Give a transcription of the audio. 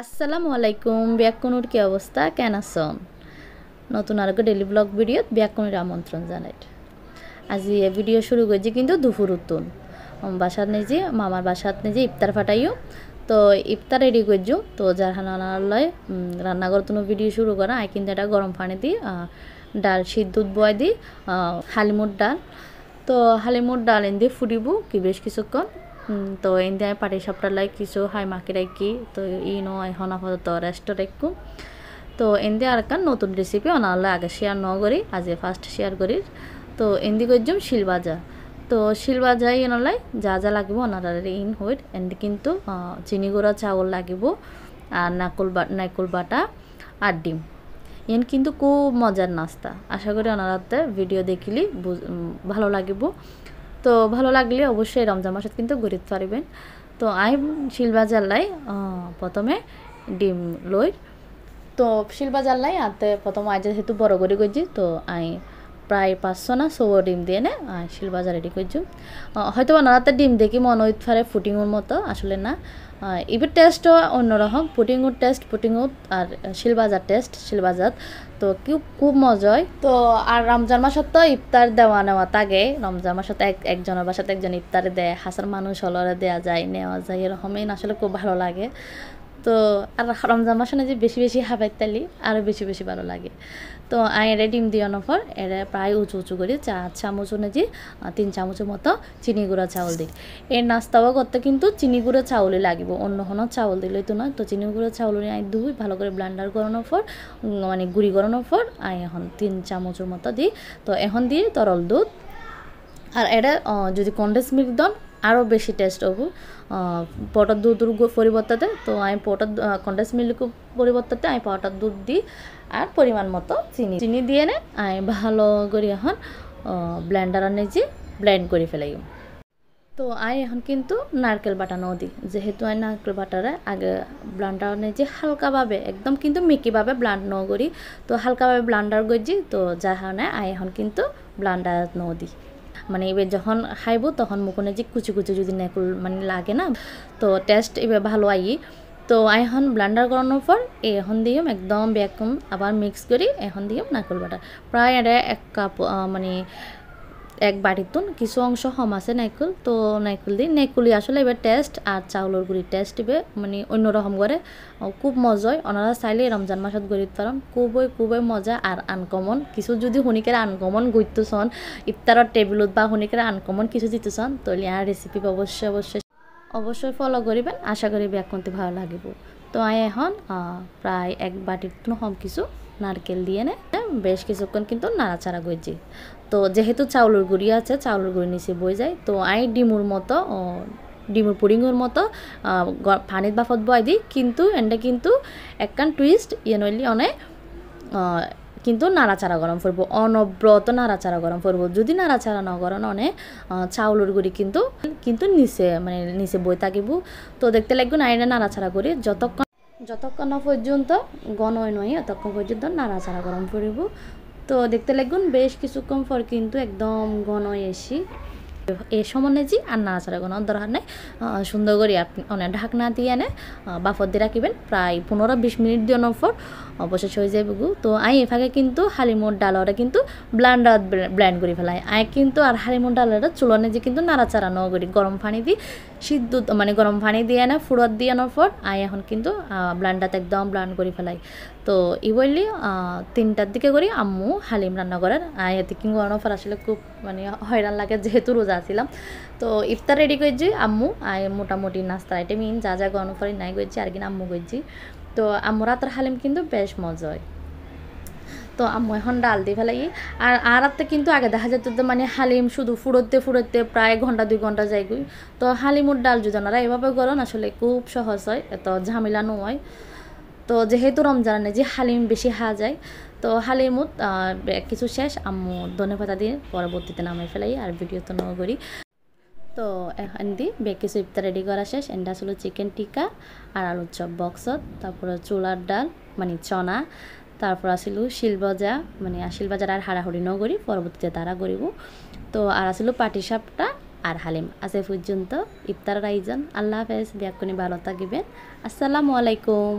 আসসালামু আলাইকুম ব্যাকুনুর কি অবস্থা? কেন আছেন নতুন আর ডেলি ব্লগ ভিডিওত ব্যাকুনুর আমন্ত্রণ জানাই। আজি এ ভিডিও শুরু করছি কিন্তু দুপুর উত্তুন। বাসাত নিজে মামার বাসাত নিজে ইফতার ফাটাইও। তো ইফতার রেডি করছ, তো যার হানালয় রান্নাঘর তো ভিডিও শুরু করা আই কিন্তু এটা গরম পানি দিই ডাল সিদ্ধ বয় দিই হালিমুর ডাল। তো হালিমুর ডাল এনে ফুটিব, কি বেশ কিছুক্ষণ। তো এনে আমি পাটি সাপটার লাই কিছু হাই মাকে রাখি তো ই নো এখন আপাতত রেস্ট রাখব তো এনে আর একটা নতুন রেসিপি অনালে আগে শেয়ার ন করি আজ ফার্স্ট শেয়ার করি। তো এন্দি করছুম শিল ভাজা তো শিল ভাজা এনলাই যা যা লাগিব ওনারা ইন হইট এন্দি কিন্তু চিনি গুঁড়া, চাউল লাগিব, আর নাকুল বা নাইকুল বাটা আর ডিম। এন কিন্তু খুব মজার নাস্তা। আশা করি ওনারাতে ভিডিও দেখিলি ভালো লাগিব। তো ভালো লাগলে অবশ্যই রমজান মাসে কিন্তু ঘুরিতে পারবেন তো আই শিলবাজার লাই প্রথমে ডিম লই। তো শিলবাজার লাই আতে প্রথম আজ যেহেতু বড় করে গজি তো আই প্রায় পাঁচশো না, সৌ ডিম দিয়ে নে শিলবাজার রেডি করছি হয়তো নারাতে ডিম দেখি মনে হইতে পারে ফুটিংয়ের মতো, আসলে না। এবার টেস্টও অন্যরকম পুটিংয়ের টেস্ট পুটিংউত আর শিলবাজার টেস্ট শিলবাজার। তো কি, খুব মজা হয় তো আর রমজান মাসত তো ইফতার দেওয়া নেওয়া তাগে রমজান মাসত এক, একজনের বাসাতে একজন ইফতারে দেয় হাসার মানুষ হলরে দেওয়া যায়, নেওয়া যায়, এরকমই আসলে খুব ভালো লাগে। তো আর রমজান মাসে যে বেশি বেশি হাবাই তালি আরও বেশি বেশি ভালো লাগে। তো আই এরে ডিম দিয়ে নফর এরে প্রায় উঁচু উঁচু করে চা চামচ যে তিন চামচের মতো চিনি গুঁড়া চাউল দিই। এর নাস্তাও করতে কিন্তু চিনি গুঁড়ো চাউলই লাগিব, অন্য কোনো চাউল দিলেই তো নয়। তো চিনি গুঁড়ো চাউল আই ধুই ভালো করে ব্লান্ডার করানোর পর মানে গুড়ি করানোর পর আই এখন তিন চামচের মতো দিই। তো এখন দিয়ে তরল দুধ। আর এটা যদি কন্ডেন্স মিল্ক দন আরও বেশি টেস্ট হব। পটার দুধের পরিবর্তে, তো আমি পটার কন্ডেন্স মিল্ক পরিবর্তে আমি পটার দুধ দিই, আর পরিমাণ মতো চিনি। চিনি দিয়ে নে, আমি ভালো করে এখন ব্লেন্ডার নিজে ব্লেন্ড করে ফেলাই। তো আই এখন কিন্তু নারকেল বাটানো দিই। যেহেতু আমি নারকেল বাটারে আগে ব্লান্ডার নিজে হালকাভাবে, একদম কিন্তু মিকিভাবে ব্লান্ড ন করি। তো হালকাভাবে ব্লান্ডার করছি তো যার কারণে আই এখন কিন্তু ব্লান্ডার ন দিই। মানে এবার যখন খাইব, তখন মুখনে যে কুচি কুচি যদি নেকুল মানে লাগে না, তো টেস্ট এবার ভালো আই। তো এখন ব্লান্ডার করানোর পর এখন দিম একদম ব্যাকম আবার মিক্স করি, এখন দিম নাকুল বাটা। প্রায় এটা এক কাপ মানে এক বাটিতুন কিছু অংশ হম আছে নাইকুল, তো নাইকুল দিই নাইকুলি আসলে এবার টেস্ট আর চাউলের গুড়ি টেস্ট দিবে মানে অন্যরকম করে। খুব মজা হয় ওনারা চাইলে রমজান মাসত গড়িত পারম খুবই খুবই মজা আর আনকমন কিছু যদি শুনিকে আনকমন গইতেছন ইফতারের টেবিলত বা শুনিকে আনকমন কিছু দিতেছন তাহলে আর রেসিপি অবশ্যই অবশ্যই অবশ্যই ফলো করিবেন। আশা করি ব্যাগ করতে ভালো লাগিব। তো আমি এখন প্রায় এক বাটির হম কিছু নারকেল দিয়ে নে। বেশ কিছুক্ষণ কিন্তু নাড়াচাড়া করছি। তো যেহেতু চাউলের গুঁড়ি আছে, চাউলের গুঁড়ি নিচে বই যায়, তো আই ডিমুর মতো ডিমুর পুডিংয়ের মতো পানির বাফত বয় দিই, কিন্তু এটা কিন্তু একখান টুইস্ট ইয়ে নইলি অনেক কিন্তু নাড়াচাড়া গরম করব, অনব্রত নাড়াচাড়া গরম করব। যদি নাড়াচাড়া ন করেন অনেক চাউলের গুঁড়ি কিন্তু কিন্তু নিচে মানে নিচে বই থাকিব। তো দেখতে লাগবে না এটা নাড়াচাড়া করি, যতক্ষণ যতক্ষণ পর্যন্ত গনয় নয়, ততক্ষণ পর্যন্ত নাড়াচাড়া গরম করিব। তো দেখতে লাগুন, বেশ কিছুক্ষণ পর কিন্তু একদম গনয় এসি। এ সমানে জি, আর নাড়াচাড়া কোনো দরকার নেই। সুন্দর করে আপনি অনেক ঢাকনা দিয়ে আনে বাফর দিয়ে রাখিবেন, প্রায় পনেরো বিশ মিনিট দিয়ে পর অবশেষ হয়ে যায় বুগু তো আই এফাকে কিন্তু হালিমোর ডালরে কিন্তু ব্লান্ডার ব্ল্যান্ড করে ফেলাই। আই কিন্তু আর হালিমোর ডালরে চুলনে যে কিন্তু নাড়াচাড়া ন করি, গরম পানি দিই সিদ্ধ মানে গরম পানি দিয়ে আনে ফুরত দিয়ে আনার পর আই এখন কিন্তু ব্লান্ডাতে একদম ব্লান্ড করে ফেলাই। তো ই বললি তিনটার দিকে করি, আম্মু হালিম রান্না করার আই এতে কি করানোর পর আসলে খুব মানে হয়রান লাগে যেহেতু রোজা ছিলাম তো ইফতার রেডি করছি, আম্মু আই মোটামুটি নাস্তা আইটেম ইন, যা যা গরম পরে নাই করছি, আর কিনা আম্মু করছি। তো আম্মু রাতের হালিম কিন্তু বেশ মজা হয় তো আম্মু এখন ডাল দিয়ে ফেলাই আর আর রাতে কিন্তু আগে দেখা যেত তো মানে হালিম শুধু ফুড়োতে ফুড়োতে প্রায় ঘণ্টা, দুই ঘণ্টা যাইগুই তো হালিমুর ডাল যদি ওনারা এভাবে করেন, আসলে খুব সহজ হয়, এত ঝামেলা নয়। তো যেহেতু রমজানে যে হালিম বেশি হা যায় তো হালিমুত কিছু শেষ। আম্মু ধনে পাতা দিয়ে পরবর্তীতে নামাই ফেলাই, আর ভিডিও তো নয় করি। তো এখন দি বেগ কিছু ইফতার রেডি করা শেষ। এন্ডা ছিল চিকেন টিকা আর আলুর চপ বক্সত তারপরে চুলার ডাল মানে চনা। তারপর আসিল শিলবজা মানে শিলবাজার আর হাড়াহুড়ি নগরী পরবর্তীতে তারা করিব। তো, আর আসিল পাটি সাপটা আর হালিম। এ পর্যন্ত ইফতারের আয়োজন আল্লাহ হাফেজ ব্যাকুনি ভালো থাকবেন। আসসালামু আলাইকুম।